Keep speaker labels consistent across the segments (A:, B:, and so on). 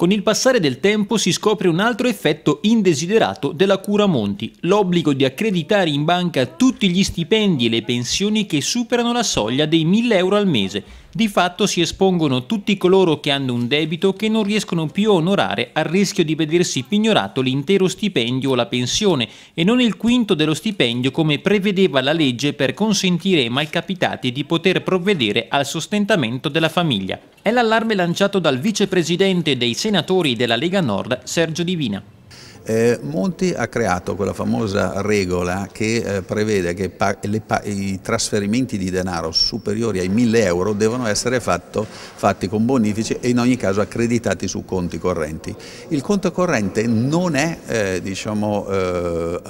A: Con il passare del tempo si scopre un altro effetto indesiderato della cura Monti, l'obbligo di accreditare in banca tutti gli stipendi e le pensioni che superano la soglia dei 1000 euro al mese. Di fatto si espongono tutti coloro che hanno un debito che non riescono più a onorare al rischio di vedersi pignorato l'intero stipendio o la pensione e non il quinto dello stipendio come prevedeva la legge per consentire ai malcapitati di poter provvedere al sostentamento della famiglia. È l'allarme lanciato dal vicepresidente dei senatori della Lega Nord, Sergio Divina.
B: Eh, Monti ha creato quella famosa regola che eh, prevede che i trasferimenti di denaro superiori ai 1000 euro devono essere fatto, fatti con bonifici e in ogni caso accreditati su conti correnti. Il conto corrente non è eh, diciamo, eh,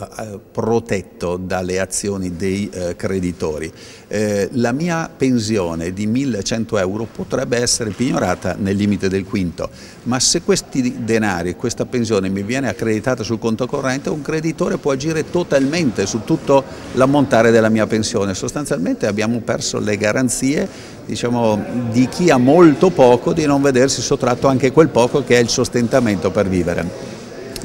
B: protetto dalle azioni dei eh, creditori. Eh, la mia pensione di 1100 euro potrebbe essere pignorata nel limite del quinto, ma se questi denari, questa pensione mi viene accreditata accreditata sul conto corrente, un creditore può agire totalmente su tutto l'ammontare della mia pensione. Sostanzialmente abbiamo perso le garanzie diciamo, di chi ha molto poco di non vedersi sottratto anche quel poco che è il sostentamento per vivere.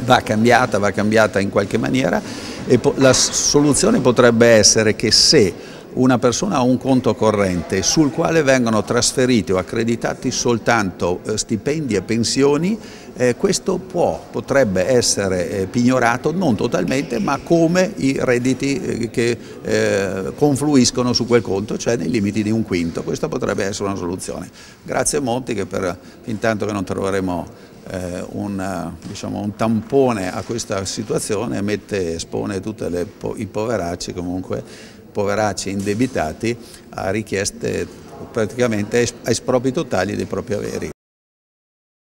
B: Va cambiata, va cambiata in qualche maniera e la soluzione potrebbe essere che se una persona ha un conto corrente sul quale vengono trasferiti o accreditati soltanto eh, stipendi e pensioni, eh, questo può, potrebbe essere eh, pignorato non totalmente ma come i redditi eh, che eh, confluiscono su quel conto, cioè nei limiti di un quinto. Questa potrebbe essere una soluzione. Grazie Monti che per, intanto che non troveremo eh, un, diciamo, un, tampone a questa situazione mette, espone tutti i poveracci comunque poveracci indebitati a richieste praticamente a espropri totali dei propri averi.